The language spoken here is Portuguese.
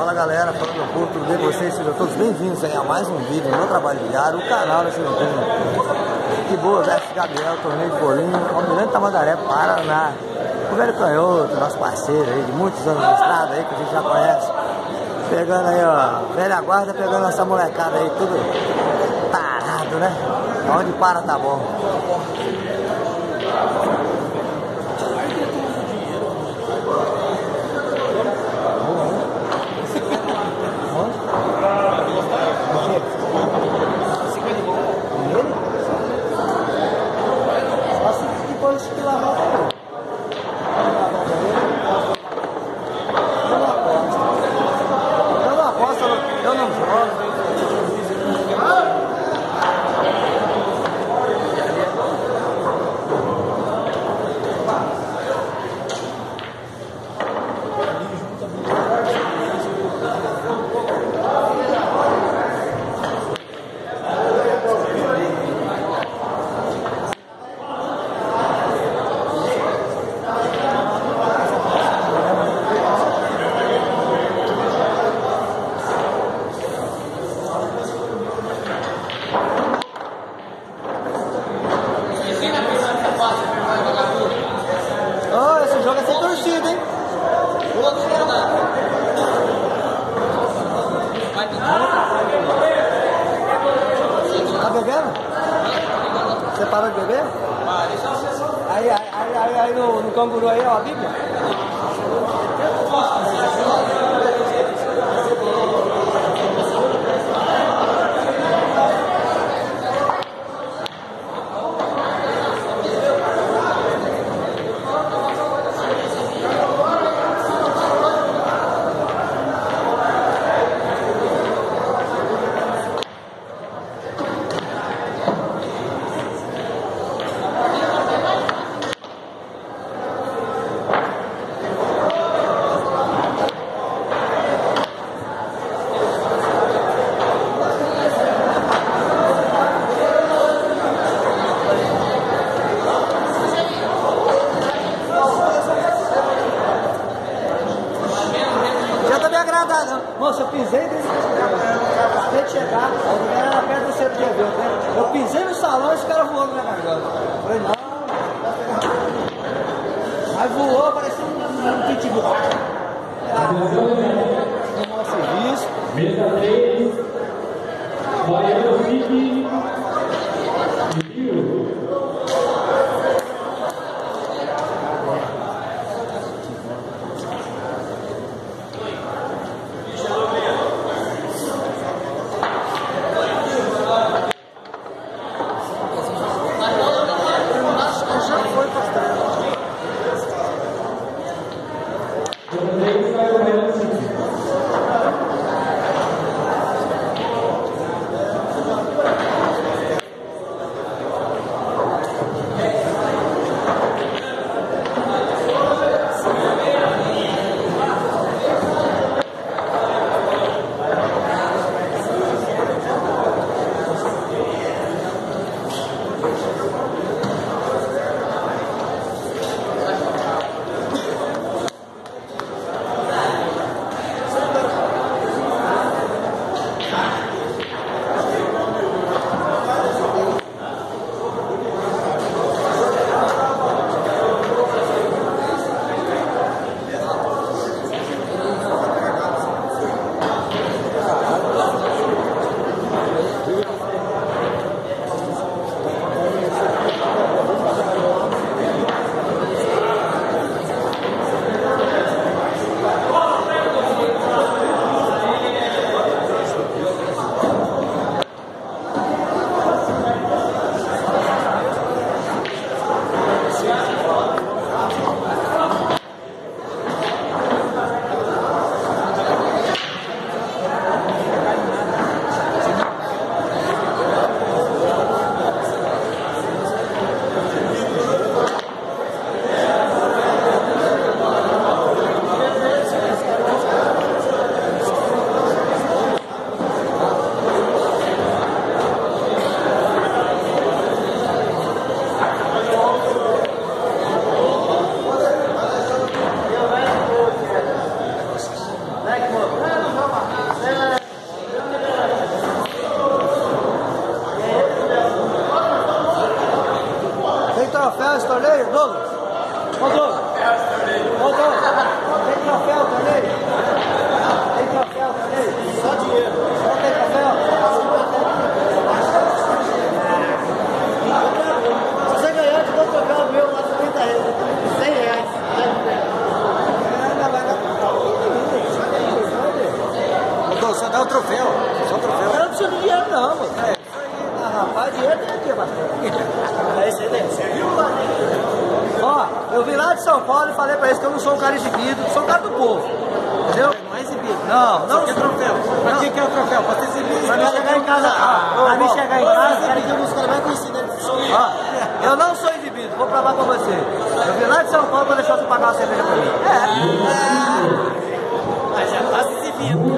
Fala galera, fala meu povo, tudo bem com vocês? Sejam todos bem-vindos a mais um vídeo no trabalho diário, o canal da Chirutinho. Que boa, Veste Gabriel, torneio de bolinho, Almirante Tamandaré, Paraná. O velho canhoto, nosso parceiro aí, de muitos anos de estrada aí, que a gente já conhece. Pegando aí, ó, velha guarda, pegando essa molecada aí, tudo tarado, né? Onde para tá bom. Você parou de beber? Aí, aí, aí, aí, aí no, no aí, Douglas. Ô, Douglas. Ô, Douglas. Tem troféu também. Tem troféu também. Só dinheiro. Só tem troféu? Se você ganhar, eu te dou troféu meu lá de 30 reais. 100 reais. Ainda vai dar. Ô, só dá o troféu. Só o troféu. O não precisa de dinheiro, não, mano. É, ah, rapaz, dinheiro tem aqui, bastante. É isso aí, né? Serviu lá, né? Eu vim lá de São Paulo e falei pra eles que eu não sou um cara exibido, sou um cara do povo. Entendeu? Não é exibido. Não, não. Que troféu? Pra que que é o troféu? Pra ser exibido. Pra mim chegar em casa, Ah, pra mim chegar em casa, quero que eu os caras mais conhecidos do Ó, eu não sou exibido, vou provar pra você. Eu vim lá de São Paulo pra deixar você pagar uma cerveja pra mim. É. Mas já tá se exibindo.